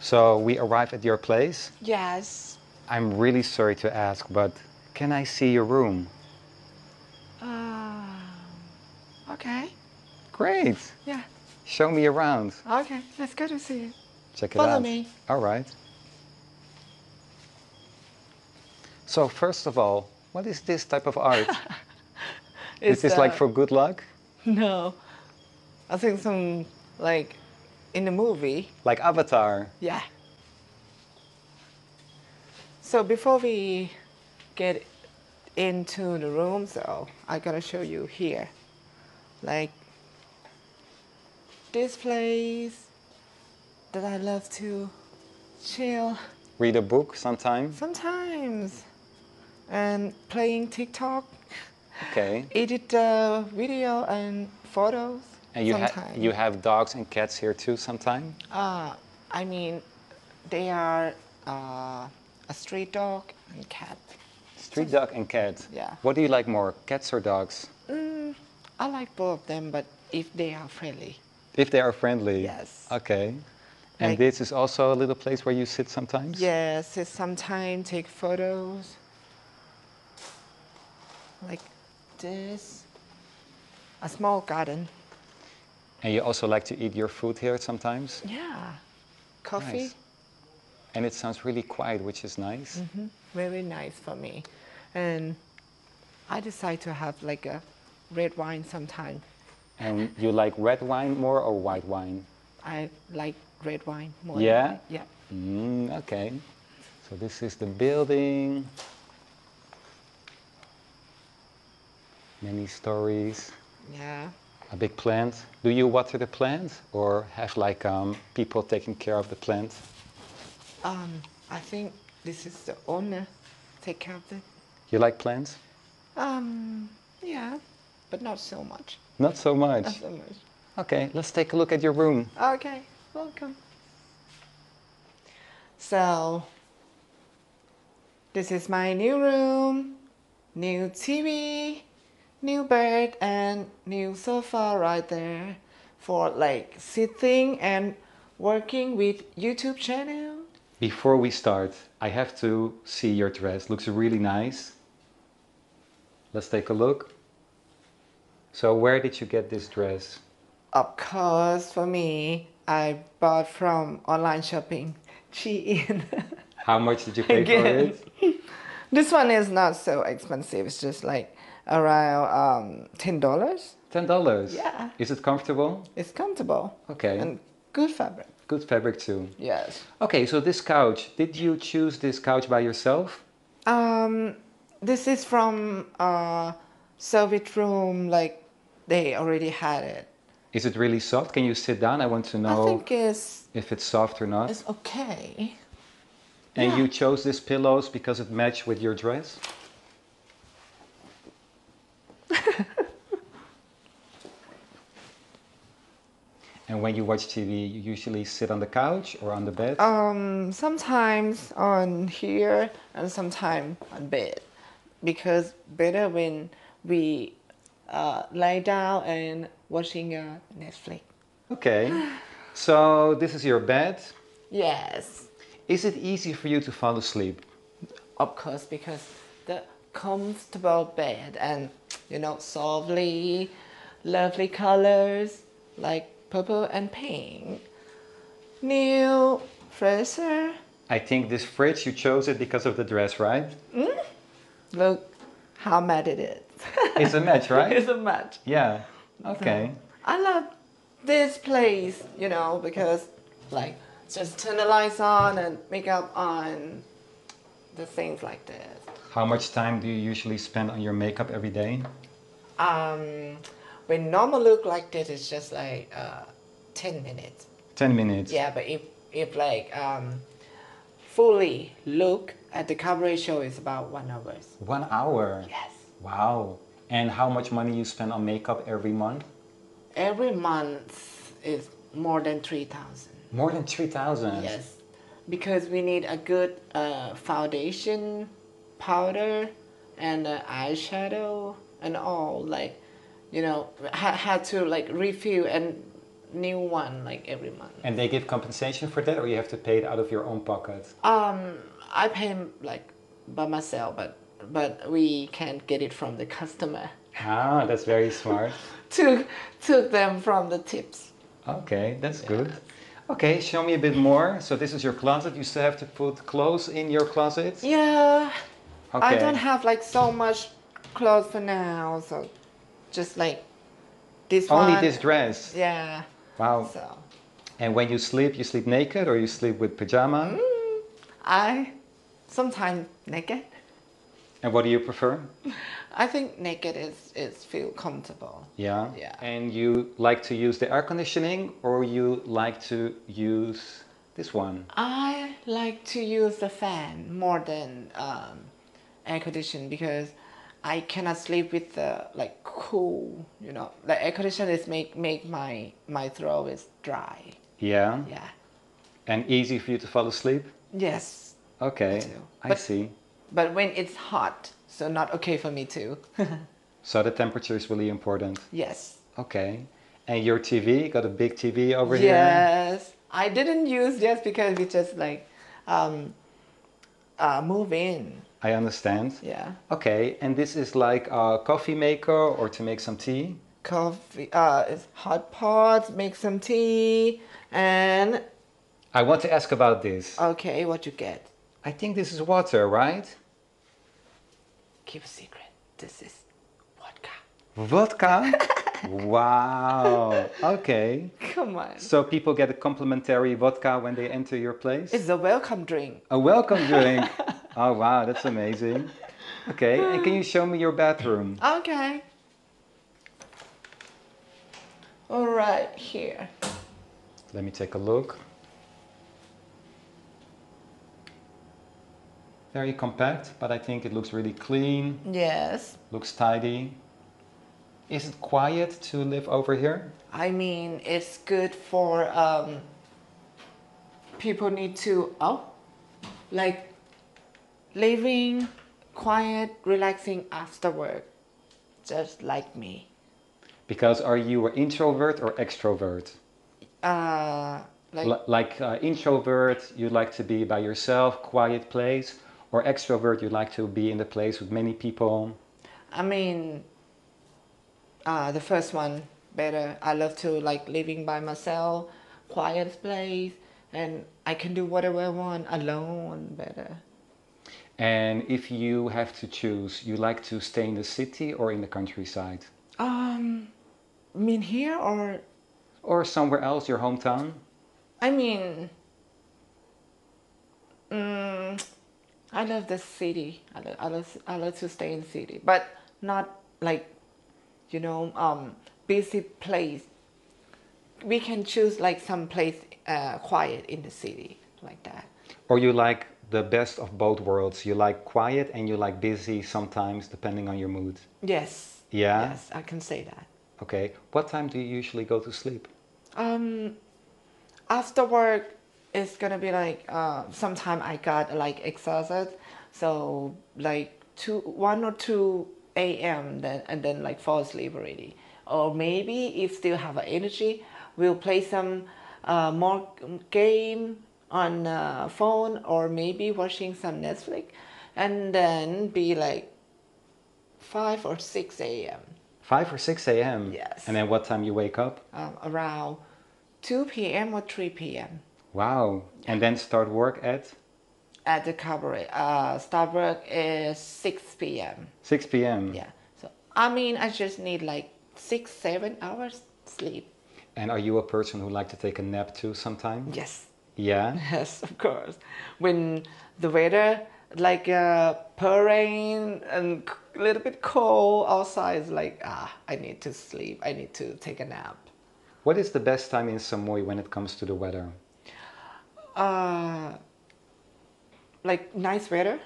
So we arrive at your place. Yes. I'm really sorry to ask, but can I see your room? Uh, okay. Great. Yeah. Show me around. Okay. Let's go to see it. Check it Follow out. Follow me. All right. So first of all, what is this type of art? is this like uh, for good luck? No. I think some like in the movie. Like Avatar? Yeah. So before we get into the room, so I gotta show you here, like this place that I love to chill Read a book sometime? sometimes, and playing TikTok, Okay. edit the video and photos. And you, ha- you have dogs and cats here too sometime? Uh, I mean, they are uh, a street dog and cat. Street dog and cat. Yeah. What do you like more, cats or dogs? Mm, I like both of them, but if they are friendly. If they are friendly. Yes. Okay. And Like- this is also a little place where you sit sometimes? Yes, it's sometimes take photos. Like this. A small garden. And you also like to eat your food here sometimes? Yeah. Coffee. Nice. And it sounds really quiet, which is nice. Mhm. Very nice for me. And I decide to have like a red wine sometime. And you like red wine more or white wine? I like red wine more. Yeah? Yeah. Mm, okay. So this is the building. Many stories. Yeah. A big plant. Do you water the plant or have like um, people taking care of the plant? Um, I think this is the owner take care of it. You like plants? Um, yeah, but not so much. Not so much. Not so much. Okay, let's take a look at your room. Okay, welcome. So, this is my new room, new TV, new bed, and new sofa right there for like sitting and working with YouTube channel. Before we start, I have to see your dress. Looks really nice. Let's take a look. So where did you get this dress? Of course, for me, I bought from online shopping, Shein. How much did you pay for it? this one is not so expensive. It's just like around um, ten dollars. Ten dollars. Yeah. Is it comfortable? It's comfortable Okay. and good fabric. Good fabric too. Yes. Okay, so this couch, did you choose this couch by yourself? Um, this is from uh, Soviet room. Like they already had it. Is it really soft? Can you sit down? I want to know. I think it's if it's soft or not. it's okay. And yeah. you chose these pillows because it matched with your dress? and when you watch TV, you usually sit on the couch or on the bed? Um, sometimes on here and sometimes on bed, because better when we uh, lay down and watching uh, Netflix. Okay. So this is your bed. Yes, Is it easy for you to fall asleep? of course, because the comfortable bed and you know softly, lovely colors like purple and pink. New freezer. I think this fridge, you chose it because of the dress, right? Mm-hmm. Look how matte it is. It's a match, right? it's a match. Yeah. Okay. I love this place, you know, because like just turn the lights on and makeup on, the things like this. How much time do you usually spend on your makeup every day? Um, when normal look like this, it's just like uh, ten minutes. 10 minutes. Yeah, but if if like um, fully look at the coverage show, it's about one hour. One hour. Yes. Wow. And how much money you spend on makeup every month? Every month is more than three thousand. More than 3,000. Yes, because we need a good uh, foundation, powder, and uh, eyeshadow, and all. Like, you know, ha- had to like refill and new one like every month. And they give compensation for that, or you have to pay it out of your own pocket? Um, I pay like by myself, but but we can't get it from the customer. Ah, that's very smart. Took took them from the tips. Okay, that's good. Okay, show me a bit more. So this is your closet. You still have to put clothes in your closet. Yeah, I don't have like so much clothes for now, so just like this Only one. this dress. Yeah. Wow. So And when you sleep, you sleep naked or you sleep with pajama? Mm. I sometimes naked. And what do you prefer? I think naked is is feel comfortable. Yeah. Yeah. And you like to use the air conditioning or you like to use this one? I like to use the fan more than um, air condition because I cannot sleep with the like cool. You know, the air condition is make make my my throat is dry. Yeah. Yeah. And easy for you to fall asleep? Yes. Okay. I But- see. But when it's hot, so not okay for me too. So the temperature is really important. yes. Okay. And your TV, got a big TV over here? Yes. I didn't use just because we just like um, uh, move in. I understand. Yeah. Okay. And this is like a coffee maker or to make some tea? Coffee, uh, it's hot pot, make some tea, and I want to ask about this. okay, what you get? I think this is water, right? Keep a secret. This is vodka. Vodka? wow. Okay. Come on. So people get a complimentary vodka when they enter your place? It's a welcome drink. A welcome drink. oh wow, that's amazing. Okay, and can you show me your bathroom? Okay. All right, here. Let me take a look. Very compact, but I think it looks really clean, Yes. looks tidy. Is it quiet to live over here? I mean, it's good for um, people need to oh, like living quiet, relaxing after work, just like me. Because are you an introvert or extrovert? Uh, like Li- like uh, introvert, you like to be by yourself, quiet place, or extrovert, you like to be in the place with many people. I mean, uh, the first one better. I love to like living by myself, quiet place, and I can do whatever I want alone. Better. And if you have to choose, you like to stay in the city or in the countryside? Um, I mean here or Or somewhere else, your hometown? I mean, mm, I love the city. I love, I love, I love to stay in the city, but not like, you know, um, busy place. We can choose like some place uh, quiet in the city, like that. Or you like the best of both worlds? You like quiet and you like busy sometimes, depending on your mood. Yes. Yeah? Yes, I can say that. Okay. What time do you usually go to sleep? Um, after work, it's gonna be like uh, sometime I got like exhausted, so like two, one or two a.m. then and then like fall asleep already. Or maybe if still have energy, we'll play some uh, more game on uh, phone or maybe watching some Netflix, and then be like five or six a.m. 5 or 6 a.m.? Yes. And then what time you wake up? Um, around two p.m. or three p.m. Wow. And then start work at at the cabaret. Uh, Starbucks is 6 p.m. 6 p.m. Yeah. So, I mean, I just need like six, seven hours sleep. And are you a person who like to take a nap too sometimes? Yes. Yeah. Yes, of course. When the weather like uh, pouring and a little bit cold outside, it's like, ah, I need to sleep. I need to take a nap. What is the best time in Samui when it comes to the weather? Uh, like nice weather.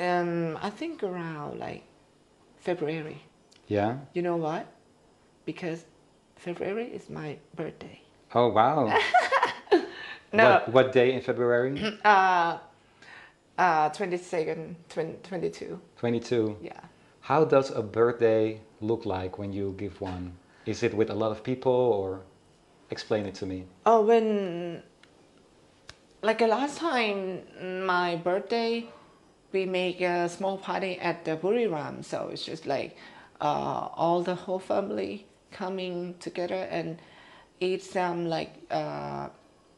Um, I think around like February. Yeah. You know what? Because February is my birthday. Oh wow. No, What, what day in February? uh, uh, 22nd, 20, 22. 22. Yeah. How does a birthday look like when you give one? Is it with a lot of people or? Explain it to me. Oh, when like last time my birthday, we make a small party at the Buriram. So it's just like uh, all the whole family coming together and eat some like uh,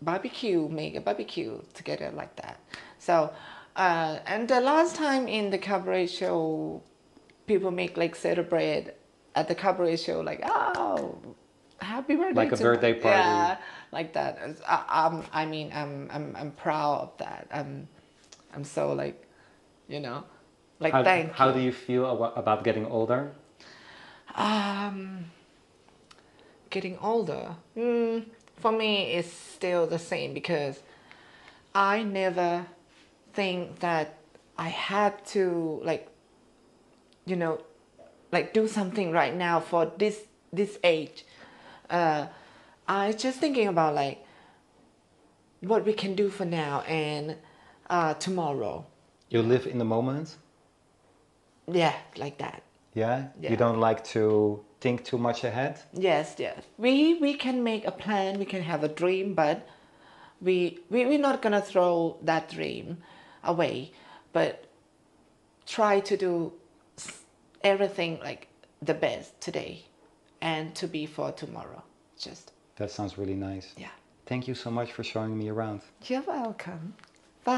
barbecue, make a barbecue together like that. So uh, and the last time in the cabaret show, people make like celebrate at the cabaret show like oh happy birthday Like a birthday party. yeah like that. I, I'm, I mean I'm, I'm I'm proud of that. I'm I'm so like you know like How, thank how you. do you feel about getting older? um getting older? Mm, for me it's still the same because I never think that I had to like you know like do something right now for this this age uh, I just thinking about like what we can do for now and uh, tomorrow. You live in the moment? Yeah, like that. Yeah? Yeah. You don't like to think too much ahead? Yes, yes. We we can make a plan. We can have a dream, but we we we're not gonna throw that dream away, but try to do everything like the best today, and to be for tomorrow. Just That sounds really nice. yeah. Thank you so much for showing me around. You're welcome. Bye.